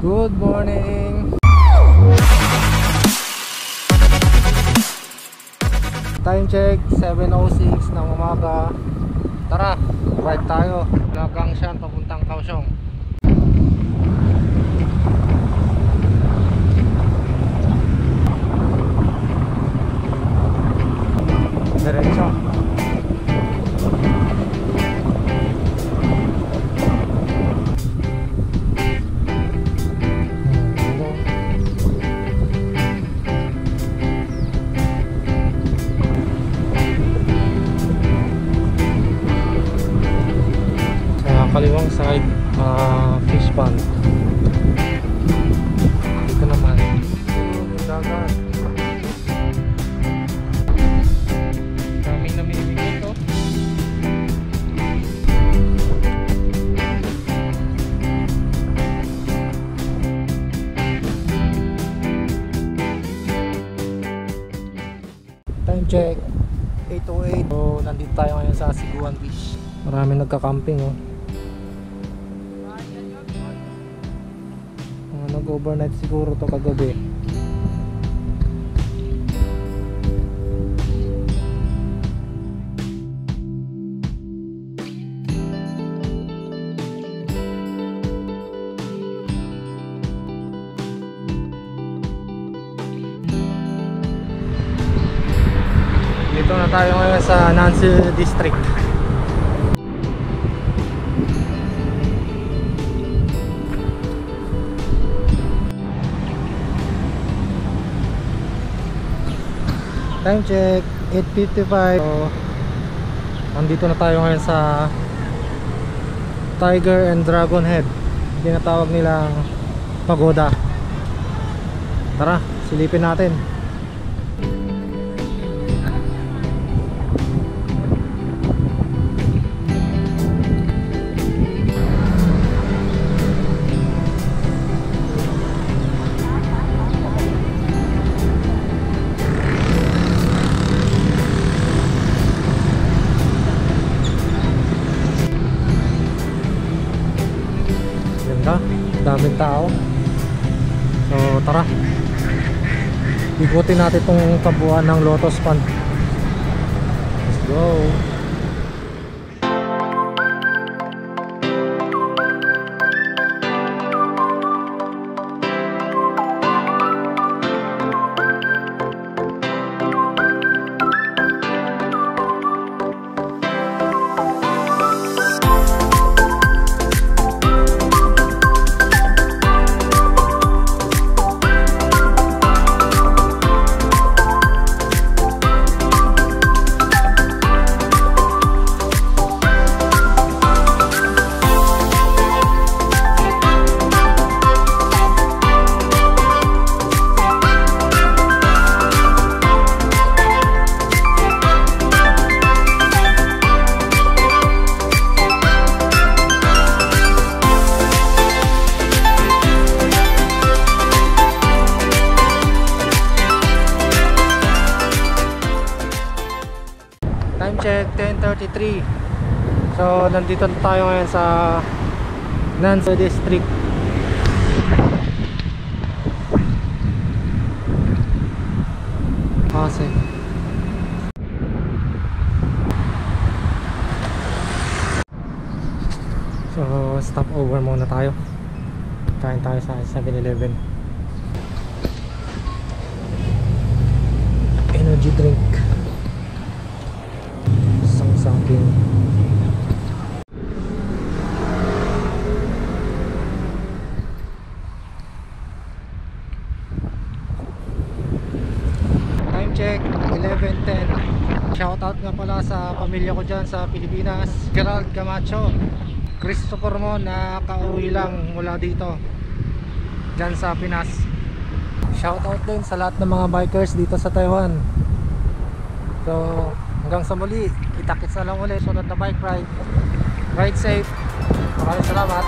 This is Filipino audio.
Good morning! Time check, 7.06 ng umaga. Tara, ride tayo. Lagang siyan, papuntang Kaohsiung kaliwang side uh, fish pond dito naman. Yung dagat daming namimigay ito time check. 808 so nandito tayo ngayon sa Siguan Beach. Marami nagka-camping oh nag-overnight siguro to kagabi. Dito na tayo ngayon sa Nancy District Time check 8.55 so, Nandito na tayo ngayon sa Tiger and Dragon Head Tinatawag nilang pagoda. Tara, silipin natin Ganda, daming tao. So tara. Ikutin natin itong kabuuan ng Lotus Pond. Let's go. 10.33 So nandito na tayo ngayon sa Nansa District. Kasi. So stop over muna tayo. Kain tayo sa 7-Eleven shoutout nga pala sa pamilya ko dyan sa Pilipinas. Gerald Camacho. Christopher mo na kauwi lang mula dito. Dyan sa Pinas. Shoutout din sa lahat ng mga bikers dito sa Taiwan. So hanggang sa muli. Kita-kits na lang ulit. Sunod na bike ride. Ride safe. Maraming salamat